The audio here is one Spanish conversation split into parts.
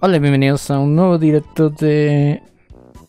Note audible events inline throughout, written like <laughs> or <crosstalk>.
Hola bienvenidos a un nuevo directo de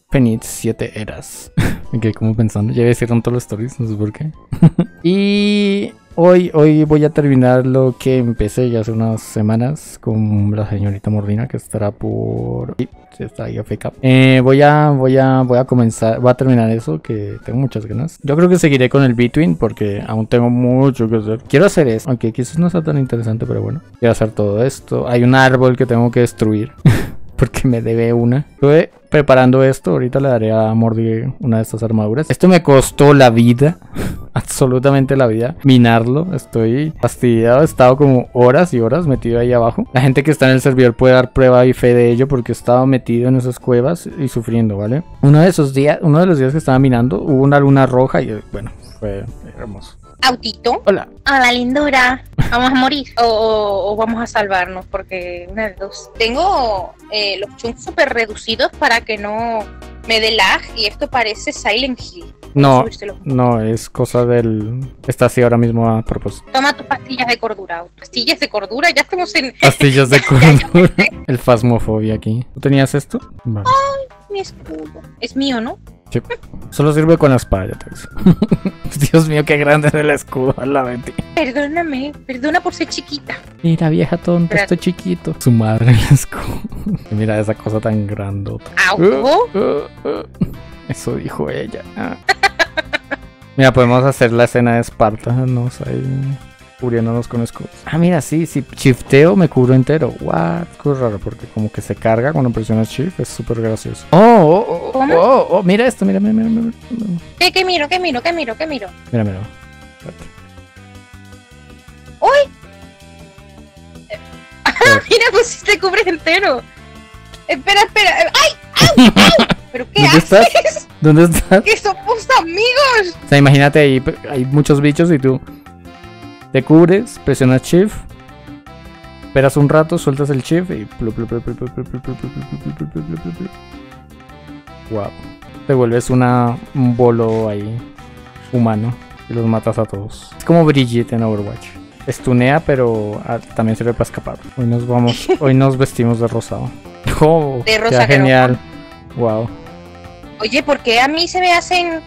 Penit 7 Eras. <laughs> Me quedé como pensando, ya había hicieron todos los stories, no sé por qué. <laughs> y hoy, hoy voy a terminar lo que empecé ya hace unas semanas con la señorita Mordina, que estará por... Sí, está ahí AFK. Eh, voy a, voy a, voy a comenzar, voy a terminar eso, que tengo muchas ganas. Yo creo que seguiré con el Between porque aún tengo mucho que hacer. Quiero hacer eso, aunque quizás no sea tan interesante, pero bueno. Quiero hacer todo esto. Hay un árbol que tengo que destruir. <laughs> porque me debe una. Estuve preparando esto, ahorita le daré a Mordi una de estas armaduras. Esto me costó la vida, <laughs> absolutamente la vida, minarlo. Estoy fastidiado, he estado como horas y horas metido ahí abajo. La gente que está en el servidor puede dar prueba y fe de ello porque he estado metido en esas cuevas y sufriendo, ¿vale? Uno de esos días, uno de los días que estaba minando, hubo una luna roja y bueno, fue hermoso. Autito. Hola. Hola, lindura. ¿Vamos a morir? O, o- o vamos a salvarnos? Porque una de dos. Tengo eh, los chunks súper reducidos para que no me dé lag y esto parece Silent Hill. No, no, es cosa del... Está así ahora mismo a propósito. Toma tus pastillas de cordura. Pastillas de cordura, ya estamos en <laughs> Pastillas de <laughs> cordura. El fasmofobia aquí. ¿Tú tenías esto? Vale. mi escudo. Es mío, ¿no? Sí. Solo sirve con la espada, ya te aviso. <laughs> Dios mío, qué grande es el escudo a la Betty. Perdóname, perdona por ser chiquita. Mira, vieja tonta, estoy chiquito. Su madre el escudo. <laughs> Mira esa cosa tan grandota. Auto. Uh, uh, uh. Eso dijo ella. Ah. <laughs> Mira, podemos hacer la escena de Esparta, nos ahí cubriéndonos con escudos. Ah, mira, sí, sí, shifteo me cubro entero. What? Qué raro, porque como que se carga cuando presionas shift, es súper gracioso. Oh, oh, oh, ¿Cómo? oh, oh, mira esto, mira, mira, mira, mira. ¿Qué, qué miro, qué miro, qué miro, qué miro? Mira, mira. Espérate. <laughs> Mira, pues si te cubres entero. Espera, espera. ¡Ay! ¡Au! <laughs> ¡Au! ¿Pero qué ¿Dónde haces? estás? ¿Dónde estás? ¡Que somos amigos! O sea, imagínate ahí, hay muchos bichos y tú te cubres, presionas Shift, esperas un rato, sueltas el Shift y. Wow. Te vuelves una, un bolo ahí humano y los matas a todos. Es como Brigitte en Overwatch. Estunea, pero ah, también sirve para escapar. Hoy nos vamos, hoy nos vestimos de rosado. Oh, de rosa genial. Wow. Oye, ¿por qué a mí se me hacen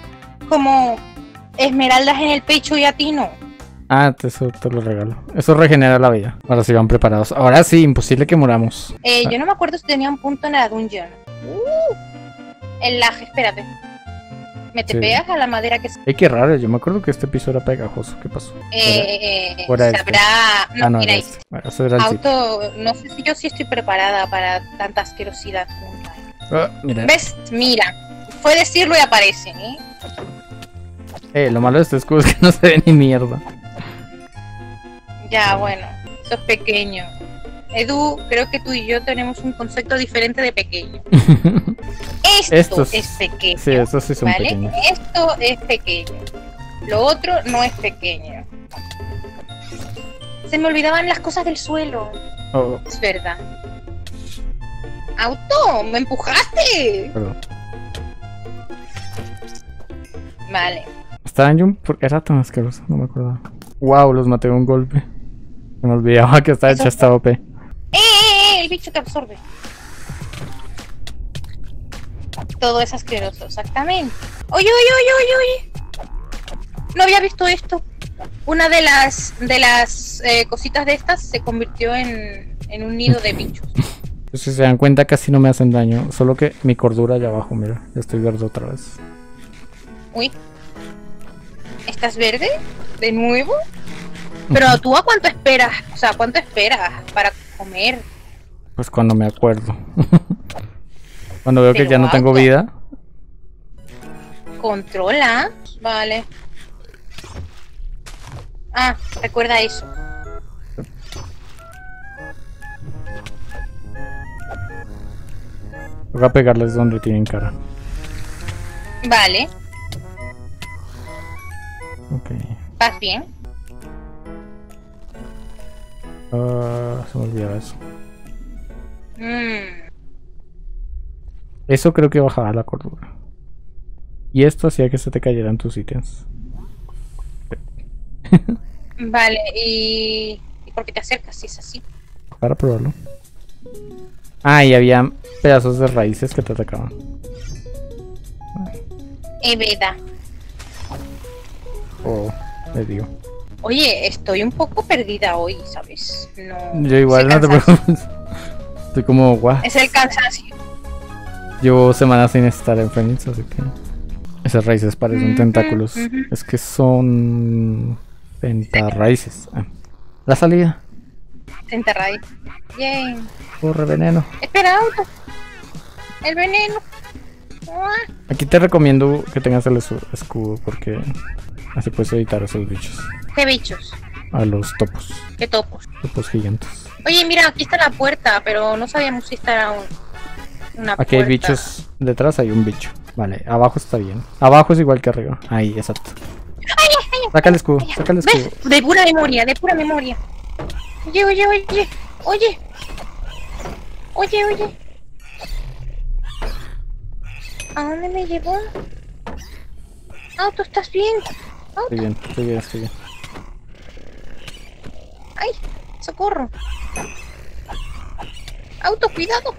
como esmeraldas en el pecho y a ti no? Ah, te- eso te lo regalo. Eso regenera la vida. Ahora sí van preparados. Ahora sí, imposible que muramos. Eh, Ah. yo no me acuerdo si tenía un punto en la dungeon. Uh, el lag, espérate. Me te Sí. pegas a la madera que... Ay, qué raro. Yo me acuerdo que este piso era pegajoso. ¿Qué pasó? Eh, eh, era se este? No, ah, no, mira, este. Bueno, el auto... No sé si yo sí estoy preparada para tanta asquerosidad junta. Ah, mira. ¿Ves? Mira. Fue decirlo y aparecen, ¿eh? Eh, lo malo de este escudo es que <laughs> no se ve ni mierda. Ya, bueno. Eso es pequeño. Edu, creo que tú y yo tenemos un concepto diferente de pequeño. <laughs> Esto Estos- es pequeño. sí, esos sí son ¿vale? pequeños. Esto es pequeño. Lo otro no es pequeño. Se me olvidaban las cosas del suelo. Oh, Es verdad. ¡Auto! ¡Me empujaste! perdón. Vale. Esta dungeon por- era tan asquerosa, no me acordaba. Wow, los maté de un golpe. Me olvidaba que esta hecha esta OP. ¡Eh, eh, eh! El bicho que absorbe. Todo es asqueroso, exactamente. ¡Oye, oye, oye, oye, oye! No había visto esto. Una de las de las eh, cositas de estas se convirtió en, en un nido de bichos. <laughs> Si se dan cuenta, casi no me hacen daño. Solo que mi cordura allá abajo, mira. Ya estoy verde otra vez. Uy. ¿Estás verde? ¿De nuevo? Pero tú a cuánto esperas? O sea, ¿cuánto esperas para comer? Pues cuando me acuerdo. <laughs> cuando veo que ya no tengo vida. Controla. Vale. Ah, recuerda eso. Voy a pegarles donde tienen cara. Vale, Ok. vas bien. Ah, se me olvidaba eso. Mm, Eso creo que bajaba la cordura. Y esto hacía que se te cayeran tus ítems. <laughs> Vale, y... ¿y por qué te acercas si es así? Para probarlo. Ah, y había pedazos de raíces que te atacaban. Es verdad. Oh, les digo. Oye, estoy un poco perdida hoy, ¿sabes? No. Yo igual, no te preocupes. Estoy como, guau. Es el cansancio. Llevo semanas sin estar en Phoenix, así que. Esas raíces parecen tentáculos. Es que son. Pentarraíces. Ah. La salida. Ahí. Bien. Corre veneno. Espera, auto. El veneno. Ah, Aquí te recomiendo que tengas el escudo porque así puedes evitar esos bichos. ¿Qué bichos? A los topos. ¿Qué topos? Topos gigantes. Oye, mira, aquí está la puerta, pero no sabíamos si esta era un, una Aquí hay puerta. bichos. Detrás hay un bicho. Vale, abajo está bien. Abajo es igual que arriba. Ahí, exacto. Saca el escudo, saca el escudo. ¿Ves? De pura memoria, de pura memoria. Oye, oye, oye, oye. Oye, oye. ¿A dónde me llevó? Auto, ¿estás bien? Estoy bien, estoy bien, estoy bien. Ay, socorro. Auto, cuidado.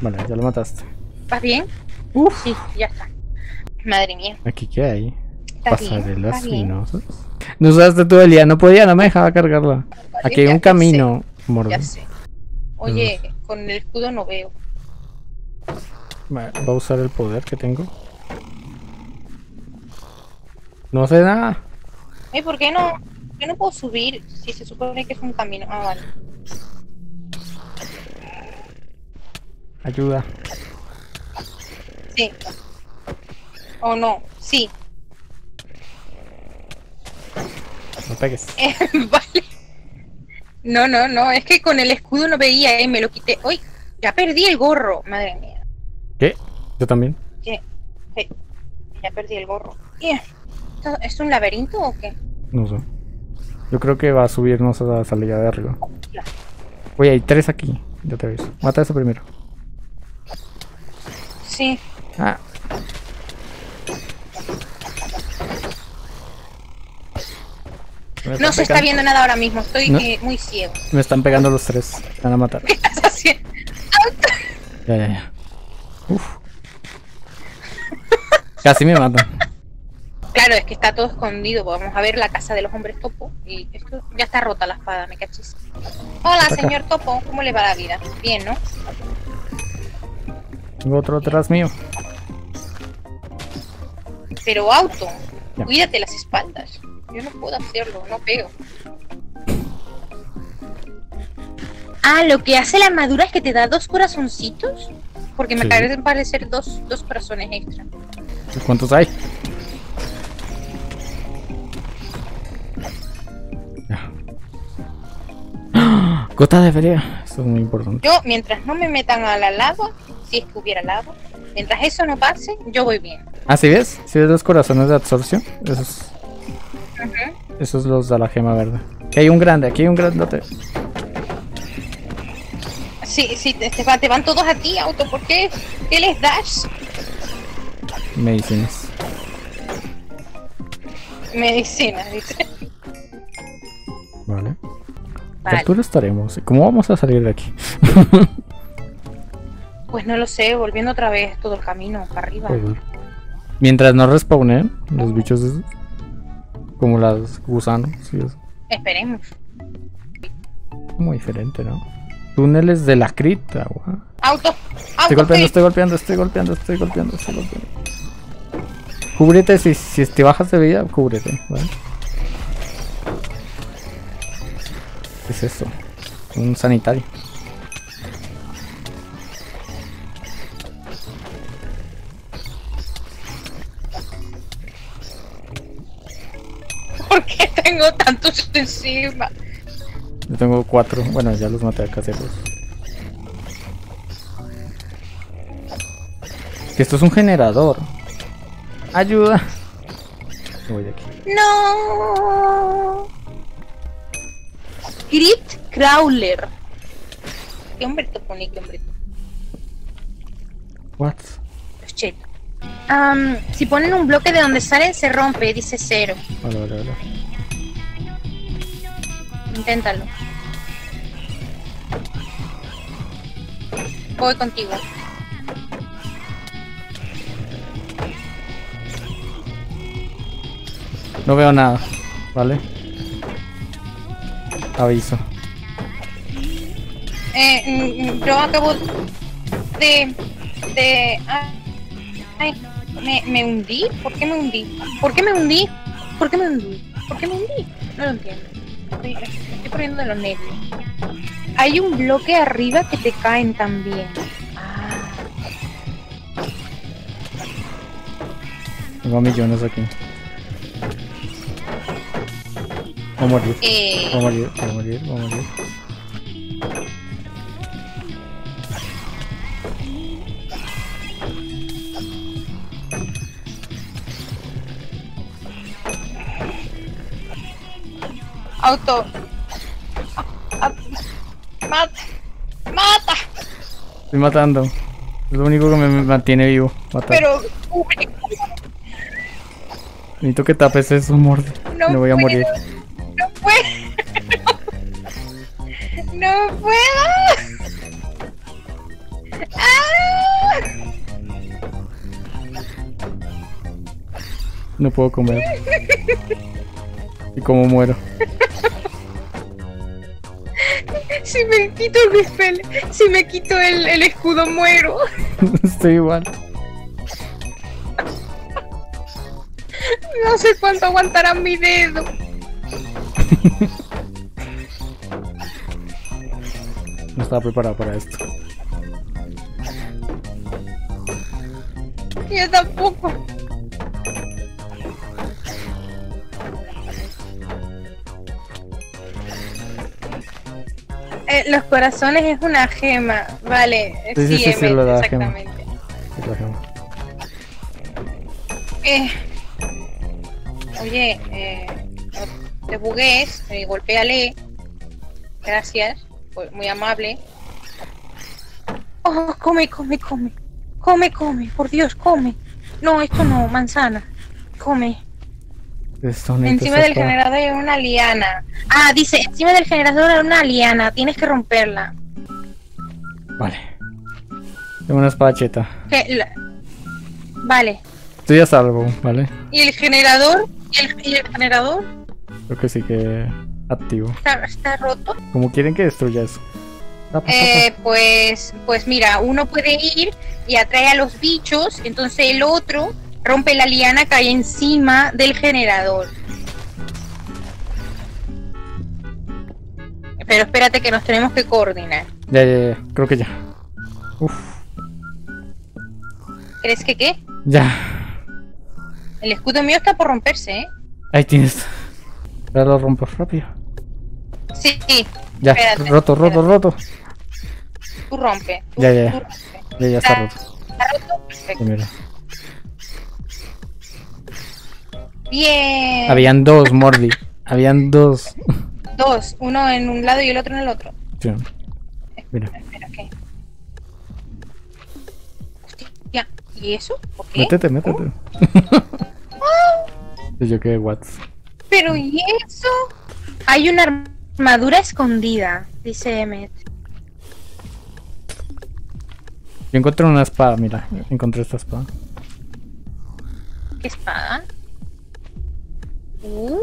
Vale, ya lo mataste. ¿Vas bien? Uf. Sí, ya está. Madre mía. Aquí qué hay. Pasarelas finosas. No usaste todo el día, no podía, no me dejaba cargarla. Aquí hay un camino. Mordo. Ya sé. Oye, con el escudo no veo. Va a usar el poder que tengo. No sé nada. Ay, ¿por qué no? Yo no puedo subir si se supone que es un camino. Ah, vale. Ayuda. Sí. O no, sí. No pegues. <laughs> Eh, vale. No, no, no, es que con el escudo no veía, eh, me lo quité. ¡Uy! Ya perdí el gorro, madre mía. ¿Qué? Yo también. ¿Qué? ¿Qué? Ya perdí el gorro. Yeah. ¿Esto ¿Es un laberinto o qué? No sé. Yo creo que va a subirnos a la salida de arriba. Oye, hay tres aquí. Ya te aviso. Mata a ese primero. Sí. Ah. No se está viendo nada ahora mismo, estoy ¿No? eh, muy ciego. Me están pegando los tres. Me van a matar. ¿Qué estás haciendo? Ya, ya, ya. Uf. Casi me matan. Claro, es que está todo escondido. Vamos a ver la casa de los hombres topo. Y esto ya está rota la espada, me cachis. Hola, Ataca. señor topo. ¿Cómo le va la vida? Bien, ¿no? Tengo otro atrás mío. Pero auto, Ya. cuídate las espaldas. Yo no puedo hacerlo, no pego. Ah, lo que hace la armadura es que te da dos corazoncitos. Porque me Sí. parecen parecer dos, dos corazones extra. ¿Cuántos hay? ¡Ah! Gota de feria. Eso es muy importante. Yo, mientras no me metan a la lava, si es que hubiera lava, mientras eso no pase, yo voy bien. Ah, ¿sí ves? ¿Sí ves los corazones de absorción? Esos, Ujú. esos los da la gema verde. Aquí hay un grande, aquí hay un grandote. Sí, sí, te, te va- te van todos a ti, auto. ¿Por qué? ¿Qué les das? Medicinas. Medicina, dice. Vale. ¿A Vale. qué altura estaremos? ¿Cómo vamos a salir de aquí? <laughs> Pues no lo sé, volviendo otra vez todo el camino para arriba. Mientras no respawnen los bichos esos, como las gusanos y eso. Esperemos. Muy diferente, ¿no? Túneles de la cripta, guau. Auto, auto. Estoy golpeando, sí. estoy golpeando, estoy golpeando, estoy golpeando, estoy golpeando. Cúbrete, si, si te bajas de vida, cúbrete, ¿vale? ¿Qué es eso? Un sanitario. ¿Por qué tengo tantos encima? Yo tengo cuatro, bueno, ya los maté a casi a todos. Que esto es un generador. Ayuda. Me voy de aquí. No. Grit Crawler. Qué hombre topo, ni qué hombre. What? Chetos. Am, si ponen un bloque de donde salen, se rompe, dice cero. Vale, vale, vale. Inténtalo. Voy contigo. No veo nada, ¿vale? Aviso. Eh, mm, mm, yo acabo de... de... Ay, me, me hundí. ¿Por qué me hundí? ¿Por qué me hundí? ¿Por qué me hundí? ¿Por qué me hundí? No lo entiendo. Estoy, estoy corriendo de los nervios. Hay un bloque arriba que te caen también. Ah, Tengo millones aquí. Voy a morir. eh, Voy a morir, voy a morir, voy a morir. auto. Mata. Mata. Estoy matando. Es lo único que me mantiene vivo. Matar. Pero. Necesito que tapes eso, Mordi. No me voy a puedo. morir. No puedo comer. ¿Y cómo muero? Si me quito el dispel, si me quito el, el escudo muero. <laughs> Estoy igual. No sé cuánto aguantará mi dedo. No estaba preparado para esto. Yo tampoco. Eh, los corazones es una gema, vale. Sí, sí, sí, sí, Emmet, lo da gema. exactamente. Sí, la gema. Eh, oye, eh, no te bugues, eh, golpéale. Gracias, muy amable. Oh, come, come, come. Come, come, por Dios, come. No, esto no, manzana. Come. Encima del generador hay una liana. Ah, dice, encima del generador hay una liana, tienes que romperla. Vale. Tengo una espada cheta. Que la- Vale. Estoy a salvo, ¿vale? ¿Y el generador? ¿Y el, y el generador? Creo que sí que activo. ¿Está, está roto? Como quieren que destruya eso. Eh, pues, pues mira, uno puede ir y atrae a los bichos, entonces el otro rompe la liana que hay encima del generador. Pero espérate que nos tenemos que coordinar. Ya, ya, ya. Creo que ya. Uf. ¿Crees que qué? Ya. El escudo mío está por romperse, ¿eh? Ahí tienes. Ya lo rompo rápido. Sí, sí, Ya. Espérate, roto, roto, roto. tú rompe. tú- Ya, ya, ya. tú rompe. Ya, ya está Ah. roto. ¿Está roto? Perfecto. Mira. Bien. Habían dos, Mordi. Habían dos. Dos, uno en un lado y el otro en el otro. Sí. Mira. Espera, ¿qué? Hostia, ¿y eso? ¿Por qué? Métete, métete. <laughs> Yo qué what. Pero ¿y eso? Hay una armadura escondida, dice Emmet. Yo encontré una espada, mira. Encontré esta espada. ¿Qué espada? Uh,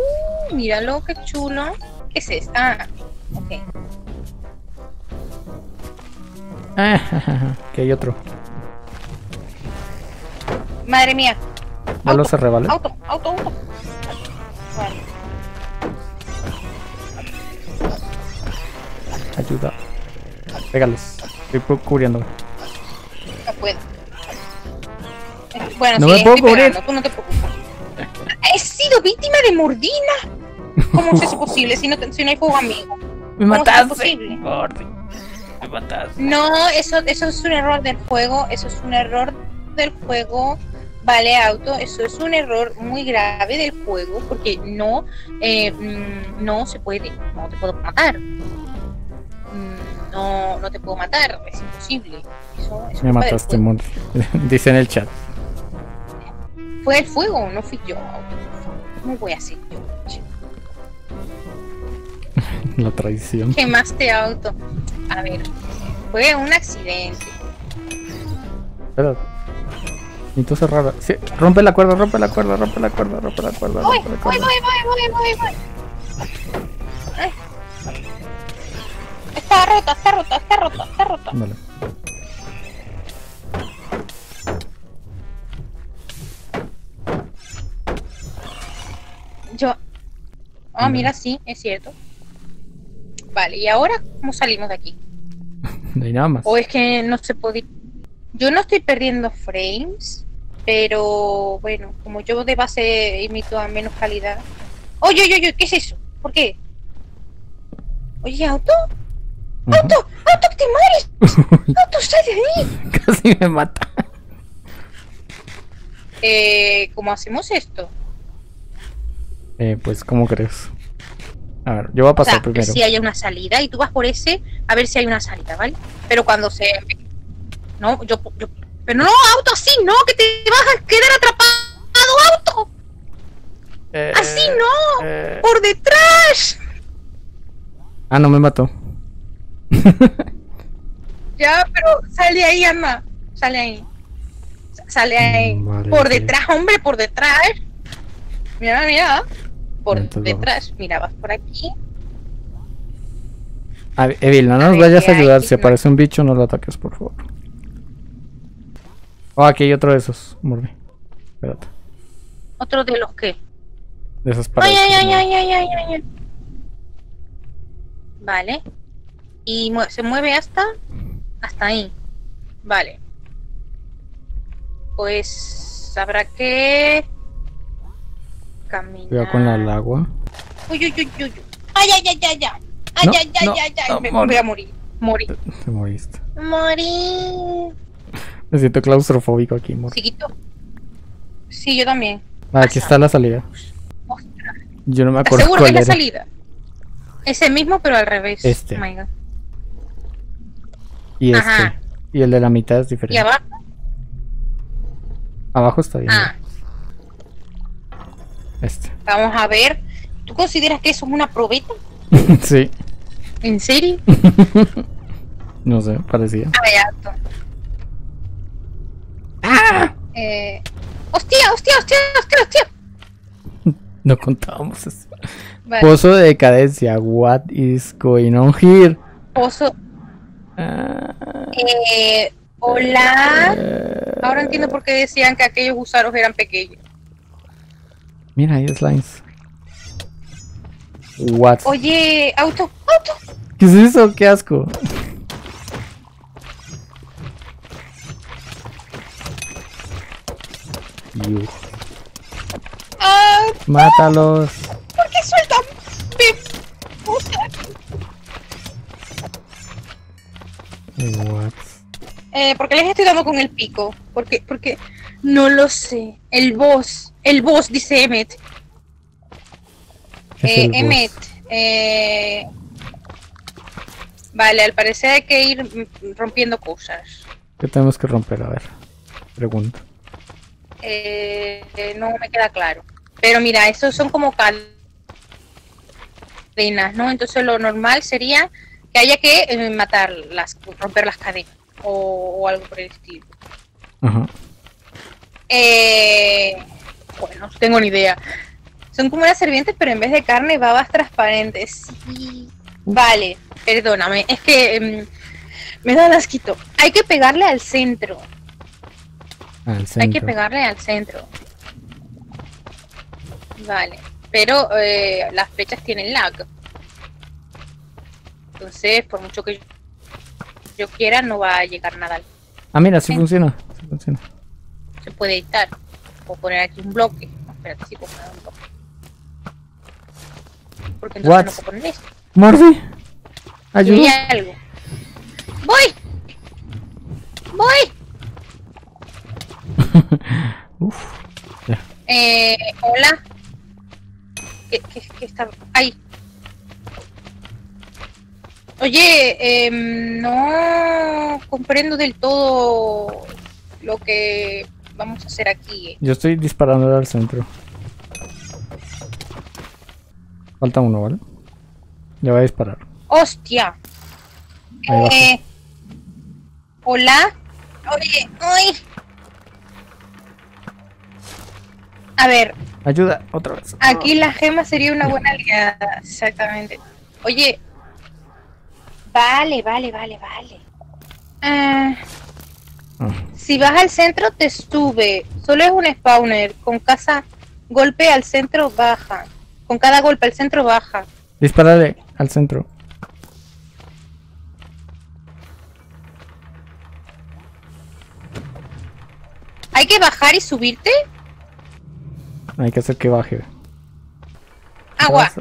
míralo, qué chulo. ¿Qué es esta? Ok. Ah, que hay otro. Madre mía. Ya lo ¿vale? Auto, auto, auto. Vale. Ayuda. Pégalos. Estoy cu- cubriéndome. No puedo. Bueno, No sí, me puedo estoy cubrir. pegando, tú no te de mordina. ¿Cómo es <laughs> eso posible si no, si no hay fuego amigo? Me ¿Cómo será mataste. Me mataste. No, eso, eso es un error del juego. Eso es un error del juego. Vale, auto. Eso es un error muy grave del juego porque no, eh, mm, no se puede. No te puedo matar. Mm, No, no te puedo matar. Es imposible. Eso, eso Me mataste. <laughs> Dice en el chat. Fue el fuego, no fui yo. auto. ¿Cómo voy a ser yo? La traición. Quemaste auto. A ver, fue un accidente. Espera. Necesito. Sí, rompe la cuerda, rompe la cuerda, rompe la cuerda, rompe la cuerda. Voy, rompe la voy, voy, voy, voy, voy. Está rota, está rota, está rota, está rota. Vale. Yo. Ah, mira, sí, es cierto. Vale, ¿y ahora cómo salimos de aquí? No hay nada más. O es que no se puede. Yo no estoy perdiendo frames, pero bueno, como yo de base imito a menos calidad. Oye, oye, oye, ¿qué es eso? ¿Por qué? Oye, auto, auto, auto, que te mueres. Auto, sal de ahí. Casi me mata. Eh, ¿cómo hacemos esto? Eh, pues, ¿cómo crees? A ver, yo voy a O pasar sea, primero. si hay una salida y tú vas por ese a ver si hay una salida, ¿vale? Pero cuando se. No, yo. yo- pero no, auto, así no, que te vas a quedar atrapado, auto. Eh, Así no, eh. por detrás. Ah, no me mató. <laughs> Ya, pero sale ahí, anda. Sale ahí. Sale ahí. Por detrás, hombre, por detrás. Mira, mira. Por Entonces vamos. detrás. Mira, vas por aquí. A Evil, no nos vayas a ¿qué ayudar. Si aparece un bicho, no lo ataques, por favor. Oh, aquí hay otro de esos. Mordi. Espérate. Otro de los que. De esas Ay, paredes. ay, ay, ay, ay, ay. Vale. Y se mueve hasta. Hasta ahí. Vale. Pues habrá que. Caminar. Cuidado con del agua. Uy, uy, uy, uy. Ay, ay, ay, ay, ay. Ay, No, ay, ay, no, ay, ay. no, Me voy a morir. Morir. Te moriste. Morir. <laughs> Me siento claustrofóbico aquí. Chiquito. Sí, yo también. Ah, aquí está la salida. Ostras. Yo no me ¿Estás acuerdo seguro que es la salida? Ese mismo, pero al revés. Este. Oh my God. Y este. Ajá. Y el de la mitad es ¿Y diferente. abajo? Abajo está bien. Ah, Este. vamos a ver. ¿Tú consideras que eso es una probeta? <laughs> sí. ¿En serio? <laughs> No sé, parecía. Ay, alto. Eh... ¡Hostia, hostia, hostia, hostia, hostia! No contábamos eso. Vale. Pozo de decadencia. What is going on here? Pozo. Ah, Eh, hola. eh, Ahora entiendo por qué decían que aquellos gusanos eran pequeños. Mira, ahí slimes. What? Oye, auto, auto. ¿Qué es eso? ¡Qué asco! Ah, Mátalos. ¿Por qué sueltan? me- What? Eh, ¿Por qué les estoy dando con el pico? Porque, porque no lo sé. El boss, el boss, dice Emmet. Eh. Emmet, eh, Vale, al parecer hay que ir rompiendo cosas. ¿Qué tenemos que romper? A ver. Pregunta. Eh, no me queda claro. Pero mira, estos son como cadenas, ¿no? Entonces lo normal sería que haya que eh, matarlas, romper las cadenas o, o algo por el estilo. Ajá. Eh, bueno, no tengo ni idea. Son como unas serpientes, pero en vez de carne, babas transparentes. Sí. Vale, perdóname. Es que em, me da asquito. Hay que pegarle al centro. Al Hay que centro. pegarle al centro. Vale. Pero eh, las flechas tienen lag. Entonces, por mucho que yo, quiera, no va a llegar nada. Ah, mira, sí funciona. Sí funciona. Se puede editar. Puedo poner aquí un bloque. No, espérate, sí puedo poner un bloque. Porque entonces What? no puedo poner esto. Mordi. Y hay Ayuda. algo. ¡Voy! ¡Voy! <laughs> Uf. Eh, hola. ¿Qué, qué, qué está? ¡Ay! Oye, em, no comprendo del todo lo que vamos a hacer aquí? Eh. Yo estoy disparando al centro. Falta uno, ¿vale? Ya va a disparar. ¡Hostia! Eh, Hola. Oye, ay. A ver. Ayuda, otra vez. Aquí la gema sería una buena aliada, exactamente. Oye. Vale, vale, vale, vale. Eh si vas al centro te sube. Solo es un spawner. Con casa golpe al centro baja. Con cada golpe al centro baja. Dispárale al centro. ¿Hay que bajar y subirte? Hay que hacer que baje. Agua.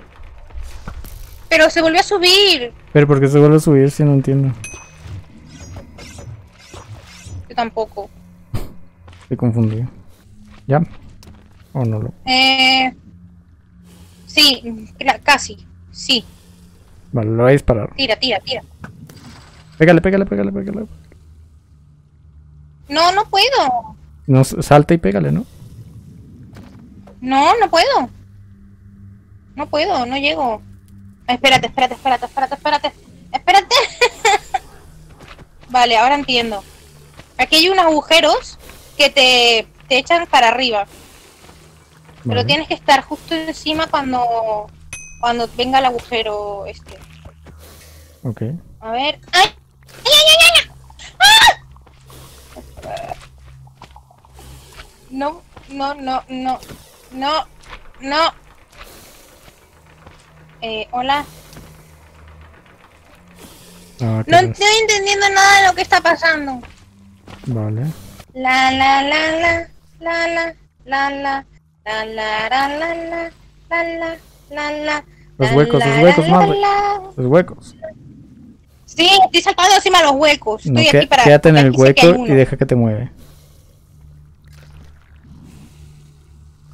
Pero se volvió a subir. Pero ¿por qué se vuelve a subir si no entiendo? Tampoco. Estoy confundido. ¿Ya? ¿O no lo? Eh... Sí, casi. Sí. Vale, lo voy a disparar. Tira, tira, tira. Pégale, pégale, pégale, pégale. No, no puedo. No, salta y pégale, ¿no? No, no puedo. No puedo, no llego. Espérate, espérate, espérate, espérate, espérate. Espérate. <laughs> vale, ahora entiendo. Aquí hay unos agujeros que te, te echan para arriba. Pero tienes que estar justo encima cuando cuando venga el agujero este. Ok. A ver. ¡Ay! ¡Ay, ay, ay, ay! ¡Ah! No, no, no, no, no, no. Eh, hola. Ah, No estoy entendiendo nada de lo que está pasando. Vale. La la la la la la la la la la la la la la la la la Los huecos, los huecos, Marvel. Los huecos. Sí, estoy saltando encima de los huecos. No, Estoy que- aquí para. quédate en el que hueco y deja que te mueve.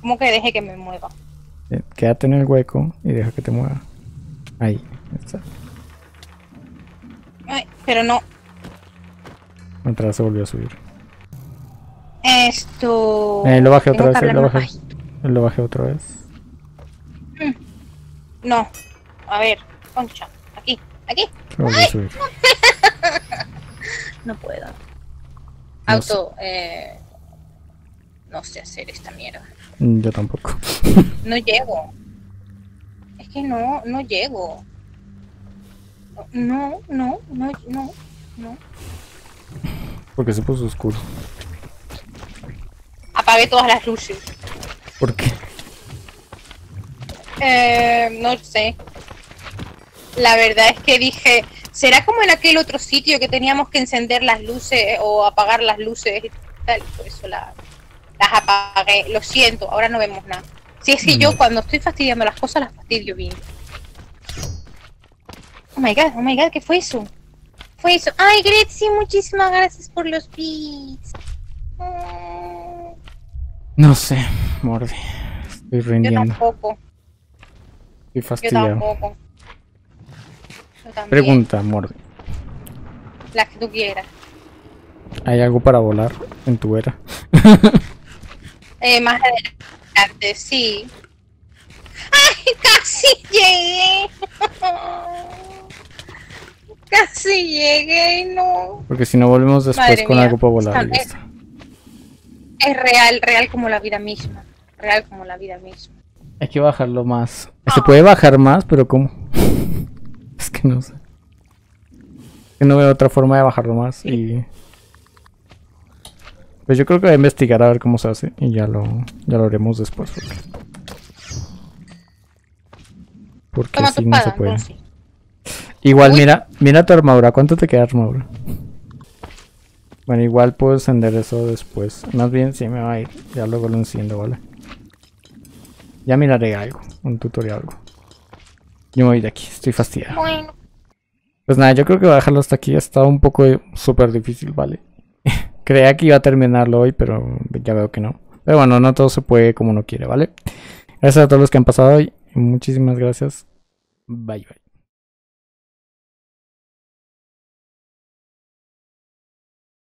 ¿Cómo que deje que me mueva? Eh, Quédate en el hueco y deja que te mueva. Ahí. Está. Ay, pero no. Atrás se volvió a subir. Esto. Eh, lo bajé otra vez, eh, lo bajé. Lo bajé otra vez. No. A ver, concha. Aquí, aquí. Se volvió a subir. <laughs> No puedo. No sé. Auto. Eh... No sé hacer esta mierda. Mm, Yo tampoco. <laughs> No llego. Es que no, no llego. No, no, no, no, no. Porque se puso oscuro. Apagué todas las luces. ¿Por qué? Eh, no sé. La verdad es que dije, ¿será como en aquel otro sitio que teníamos que encender las luces o apagar las luces y tal? Por eso la- las apagué. Lo siento, ahora no vemos nada. Si es que yo Mm. cuando estoy fastidiando las cosas las fastidio bien. Oh my god, oh my god, ¿qué fue eso? Fue eso. Ay, Gretzi, muchísimas gracias por los beats. Mm, No sé, Mordi. Estoy yo rindiendo. tampoco, Estoy yo fastidiado. tampoco. Yo también. Pregunta, Mordi. La que tú quieras. ¿Hay algo para volar en tu era? <laughs> Eh, más adelante, sí. ¡Ay, casi llegué! <laughs> casi llegué y no. Porque si no volvemos después Madre con mía, algo para volar. Es real, real como la vida misma. Real como la vida misma. Hay que bajarlo más. Se puede bajar más, pero ¿cómo? <laughs> es que no sé. Que no veo otra forma de bajarlo más y... Pues yo creo que voy a investigar a ver cómo se hace y ya lo, ya lo haremos después. Porque, porque si no se puede. entonces. Igual, Uy. mira, mira tu armadura. ¿Cuánto te queda armadura? Bueno, igual puedo encender eso después. Más bien, sí me va a ir. Ya luego lo enciendo, ¿vale? Ya miraré algo. Un tutorial algo. Yo me voy de aquí. Estoy fastidiado. Bueno, Pues nada, yo creo que voy a dejarlo hasta aquí. Ha estado un poco súper difícil, ¿vale? <laughs> Creía que iba a terminarlo hoy, pero ya veo que no. Pero bueno, no todo se puede como uno quiere, ¿vale? Gracias a todos los que han pasado hoy. Muchísimas gracias. Bye, bye.